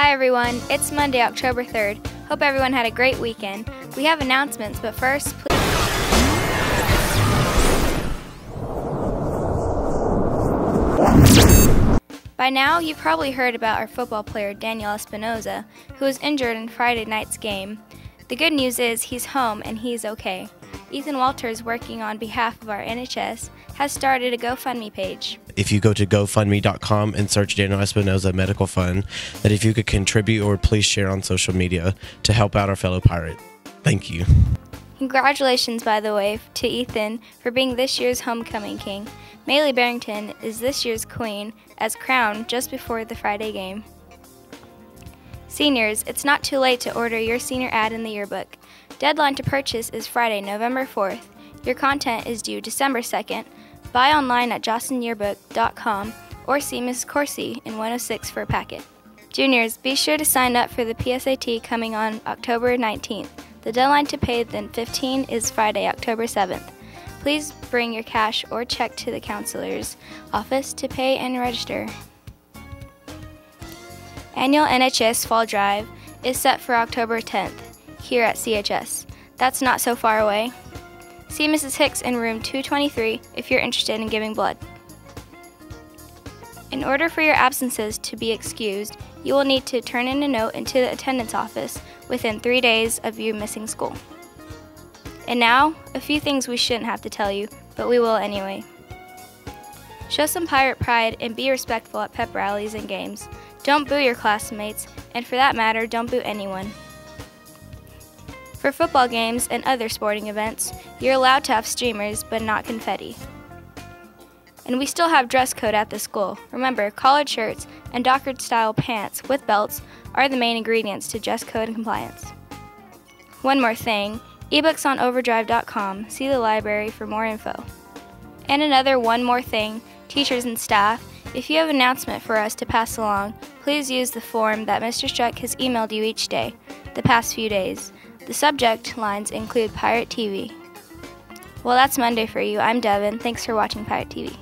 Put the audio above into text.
Hi everyone, it's Monday, October 3rd. Hope everyone had a great weekend. We have announcements, but first, please. By now, you've probably heard about our football player Daniel Espinoza, who was injured in Friday night's game. The good news is he's home and he's okay. Ethan Walters, working on behalf of our NHS, has started a GoFundMe page. If you go to GoFundMe.com and search Daniel Espinoza Medical Fund, that if you could contribute or please share on social media to help out our fellow pirate. Thank you. Congratulations, by the way, to Ethan for being this year's homecoming king. Maylee Barrington is this year's queen, as crowned just before the Friday game. Seniors, it's not too late to order your senior ad in the yearbook. Deadline to purchase is Friday, November 4th. Your content is due December 2nd. Buy online at jostensyearbook.com or see Ms. Corsi in 106 for a packet. Juniors, be sure to sign up for the PSAT coming on October 19th. The deadline to pay the 15 is Friday, October 7th. Please bring your cash or check to the counselor's office to pay and register. Annual NHS Fall Drive is set for October 10th here at CHS. That's not so far away. See Mrs. Hicks in room 223 if you're interested in giving blood. In order for your absences to be excused, you will need to turn in a note into the attendance office within three days of you missing school. And now, a few things we shouldn't have to tell you, but we will anyway. Show some pirate pride and be respectful at pep rallies and games. Don't boo your classmates, and for that matter, don't boo anyone. For football games and other sporting events, you're allowed to have streamers, but not confetti. And we still have dress code at the school. Remember, collared shirts and Dockers style pants with belts are the main ingredients to dress code and compliance. One more thing ebooks on overdrive.com. See the library for more info. And another one more thing teachers and staff, if you have an announcement for us to pass along, please use the form that Mr. Struck has emailed you each day, the past few days. The subject lines include Pirate TV. Well, that's Monday for you. I'm Devin. Thanks for watching Pirate TV.